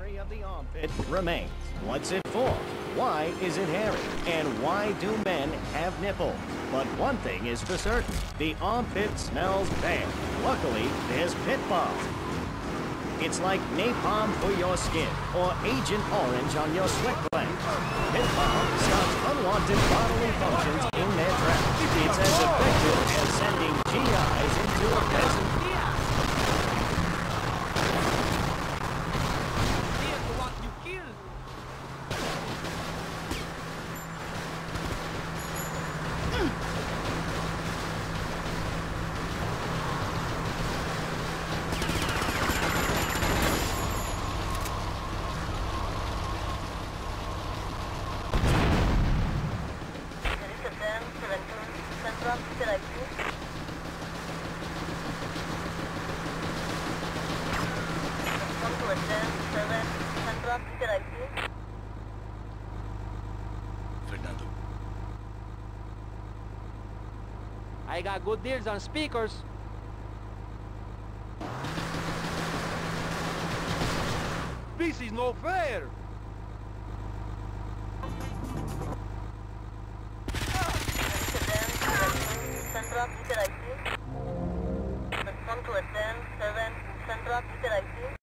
of the armpit remains. What's it for? Why is it hairy? And why do men have nipples? But one thing is for certain, the armpit smells bad. Luckily, there's Pit Balm. It's like napalm for your skin, or Agent Orange on your sweat glands. Pit Balm stops unwanted bodily functions in their tracks. It's as Fernando. I got good deals on speakers. This is no fair! Central, you can IT. Respond to SN7, Central, you can IT.